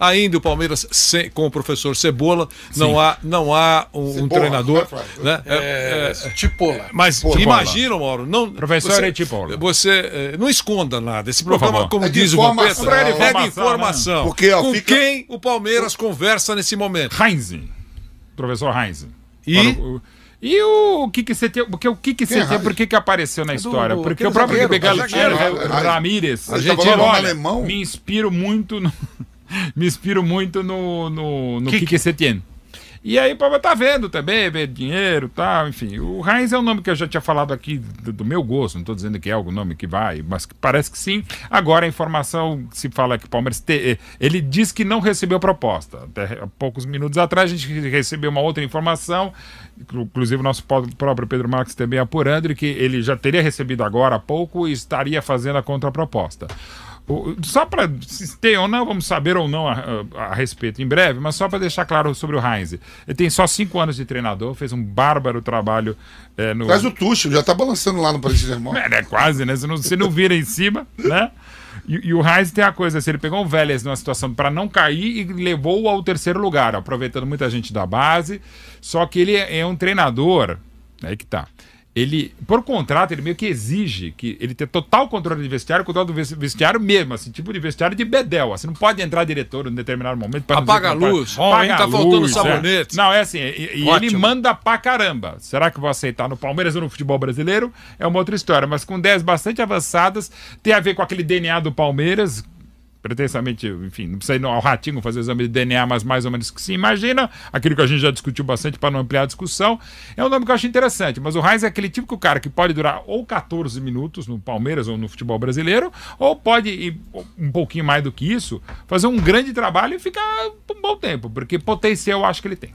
Ainda o Palmeiras sem, com o professor Cebola, não há, não há um, um Cebola, treinador. não é, Flávio? Né? É, Tipola. Mas Tipola. imagina, Mauro, não, Professor você, é Tipola. Você não esconda nada. Esse programa, como É diz o. Vampeta, É é informação, né? Porque, ó, com fica- quem o Palmeiras conversa nesse momento? Heinz. Professor Heinz. E? Para o- E o que que você tem, porque o que que você é tem, por que que apareceu na história? do- porque o próprio é Heinz. Ramírez, Argentino, falando olha, alemão? me inspiro muito no, me inspiro muito no no, no Que que que você tem. E aí, pô, tá vendo também, ver dinheiro e tal, enfim. O Heinz é um nome que eu já tinha falado aqui do, do meu gosto, não tô dizendo que é algum nome que vai, mas que parece que sim. Agora a informação se fala que o Palmeiras. te- eh, ele diz que não recebeu proposta. Até há poucos minutos atrás a gente recebeu uma outra informação, inclu- inclusive o nosso próprio Pedro Marques também apurando, que ele já teria recebido agora há pouco e estaria fazendo a contraproposta. Só para se tem ou não, vamos saber ou não a, a- a respeito em breve, mas só para deixar claro sobre o Heinz. Ele tem só cinco anos de treinador, fez um bárbaro trabalho eh, no. Traz o Tuxo, já tá balançando lá no Paris Saint-Germain. É, né, quase, né? Você não, você não vira em cima, né? E, e o Heinz tem a coisa assim, ele pegou o Vélez numa situação para não cair e levou ao terceiro lugar, aproveitando muita gente da base. Só que ele é, é um treinador, aí que tá. Ele, por contrato, ele meio que exige que ele tenha total controle de vestiário, controle do ves- vestiário mesmo, assim, tipo de vestiário de bedel. Assim, não pode entrar diretor em determinado momento. Apaga a luz. Apaga Tá a faltando luz, é. sabonete. Não, é assim, e, e ele manda pra caramba. Será que vou aceitar no Palmeiras ou no futebol brasileiro? É uma outra história, mas com ideias bastante avançadas, tem a ver com aquele DNA do Palmeiras, pretensamente, enfim, não precisa ir ao ratinho fazer exame de DNA, mas mais ou menos que se imagina, aquilo que a gente já discutiu bastante para não ampliar a discussão. É um nome que eu acho interessante, mas o Heinz é aquele típico cara que pode durar ou 14 minutos no Palmeiras ou no futebol brasileiro, ou pode ir um pouquinho mais do que isso, fazer um grande trabalho e ficar um bom tempo, porque potencial eu acho que ele tem.